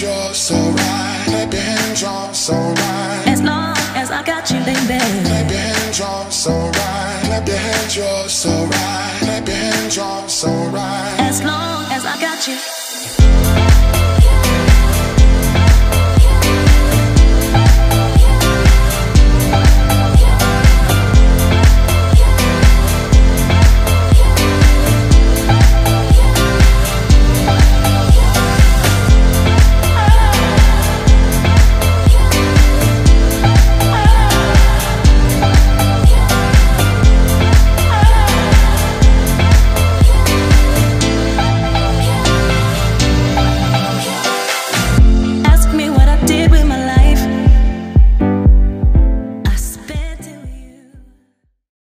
you're so right. You're so right. As long as I got you, baby. You're so right. You're so right. You're so right. As long as I got you.